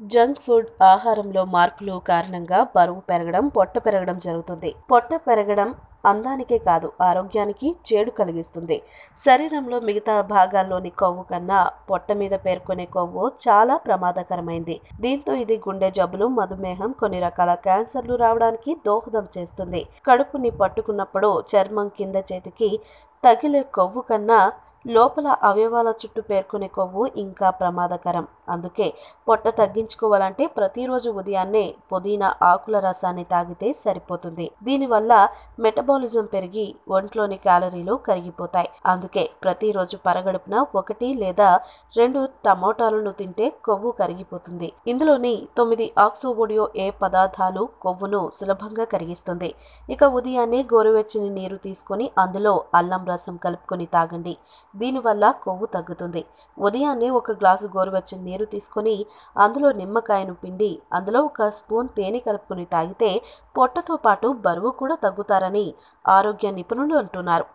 Junk food ఆహారంలో మార్పులు కారణంగా బరువు పెరగడం పొట్ట పెరగడం జరుగుతుంది. పొట్ట పెరగడం అందానికే కాదు ఆరోగ్యానికి చేడు కలిగిస్తుంది. శరీరంలో మిగతా భాగాల్లోని కొవ్వు కన్నా పొట్ట మీద పేర్కొనే కొవ్వు చాలా ప్రమాదకరమైంది. దీంతో ఇది గుండె జబ్బులు మధుమేహం కొన్ని రకాల క్యాన్సర్లు రావడానికి దోహదం చేస్తుంది. కడుపుని పట్టుకున్నప్పుడు చర్మం కింద చేతికి తగిలే కొవ్వు కన్నా లోపల అవయవాల చుట్టూ పేర్కొనే కొవ్వు ఇంకా ప్రమాదకరం. అందుకే పొట్ట తగ్గించుకోవాలంటే ప్రతిరోజు ఉదయాన్నే పుదీనా ఆకుల రసాన్ని తాగితే సరిపోతుంది. దీనివల్ల మెటబాలిజం పెరిగి ఒంట్లోని క్యాలరీలు కరిగిపోతాయి. అందుకే ప్రతిరోజు పరగడుపున ఒకటి లేదా రెండు టమోటాలను తింటే కొవ్వు కరిగిపోతుంది. ఇందులోని తొమ్మిది ఆక్సోబోడియో ఏ పదార్థాలు కొవ్వును సులభంగా కరిగిస్తుంది. ఇక ఉదయాన్నే గోరువెచ్చని నీరు తీసుకొని అందులో అల్లం రసం కలుపుకొని తాగండి. దీనివల్ల కొవ్వు తగ్గుతుంది. ఉదయాన్నే ఒక గ్లాసు గోరువెచ్చని నీరు తీసుకొని అందులో నిమ్మకాయను పిండి అందులో ఒక స్పూన్ తేనె కలుపుకొని తాగితే పొట్టతో పాటు బరువు కూడా తగ్గుతారని ఆరోగ్య నిపుణులు అంటున్నారు.